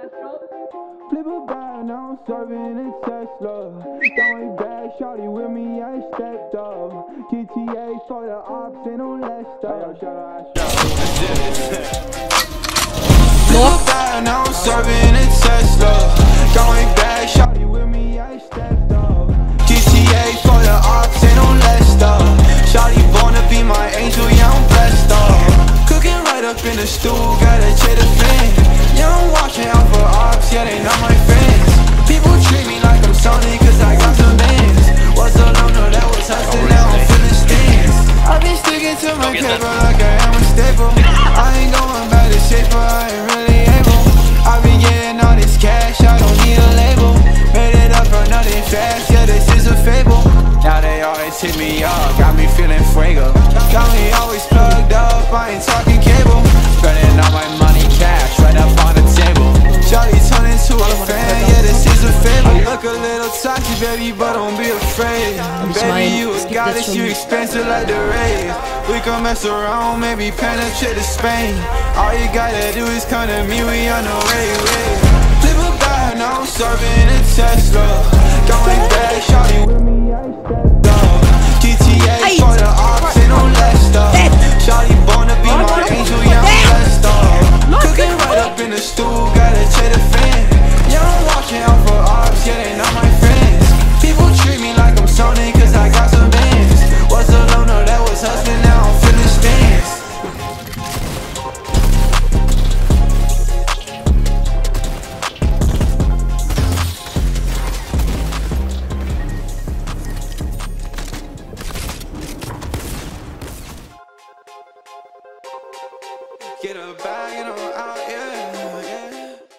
Flip a bag, now I'm serving a Tesla. Throwing back, shawty with me, I stepped up. GTA for the ops, ain't no less stuff. Flip a bag, now I'm serving a Tesla. Going back, shawty with me, I stepped up. GTA for the ops, ain't no less stuff. Shawty born to be my angel, yeah, I'm blessed up. Cooking right up in the stool, gotta check fan. Yeah, up, got me feeling fuego. Got me always plugged up, I ain't talking cable. Spending all my money cash right up on the table. Shawty turn into a fan, yeah, this is a. I look a little toxic, baby, but don't be afraid. Baby, you a goddess, you expensive like the rave. We can mess around, maybe penetrate to Spain. All you gotta do is come to me, we on the way, way. Flip a bag, now I'm serving a Tesla. Get a bag and I'm out.